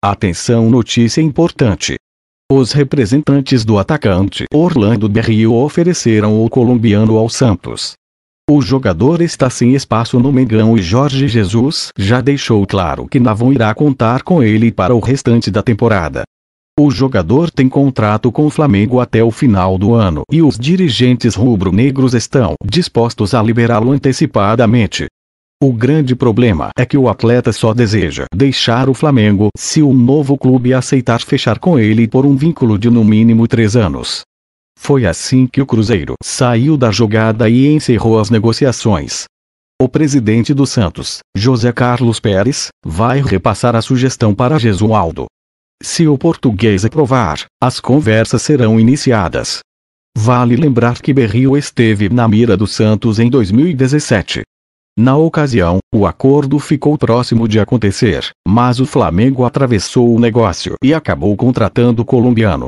Atenção notícia importante. Os representantes do atacante Orlando Berrio ofereceram o colombiano ao Santos. O jogador está sem espaço no Mengão e Jorge Jesus já deixou claro que Navon irá contar com ele para o restante da temporada. O jogador tem contrato com o Flamengo até o final do ano e os dirigentes rubro-negros estão dispostos a liberá-lo antecipadamente. O grande problema é que o atleta só deseja deixar o Flamengo se o novo clube aceitar fechar com ele por um vínculo de no mínimo três anos. Foi assim que o Cruzeiro saiu da jogada e encerrou as negociações. O presidente do Santos, José Carlos Pérez, vai repassar a sugestão para Gesualdo. Se o português aprovar, as conversas serão iniciadas. Vale lembrar que Berrio esteve na mira do Santos em 2017. Na ocasião, o acordo ficou próximo de acontecer, mas o Flamengo atravessou o negócio e acabou contratando o colombiano.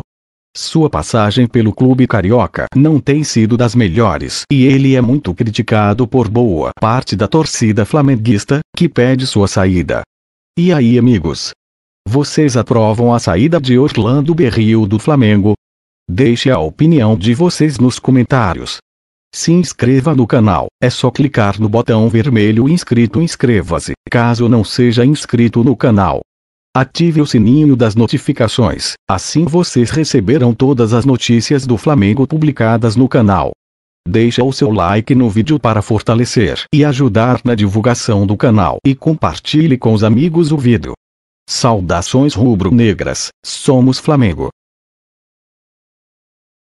Sua passagem pelo clube carioca não tem sido das melhores e ele é muito criticado por boa parte da torcida flamenguista, que pede sua saída. E aí, amigos? Vocês aprovam a saída de Orlando Berrio do Flamengo? Deixe a opinião de vocês nos comentários. Se inscreva no canal, é só clicar no botão vermelho inscrito inscreva-se, caso não seja inscrito no canal. Ative o sininho das notificações, assim vocês receberão todas as notícias do Flamengo publicadas no canal. Deixe o seu like no vídeo para fortalecer e ajudar na divulgação do canal e compartilhe com os amigos o vídeo. Saudações rubro-negras, somos Flamengo.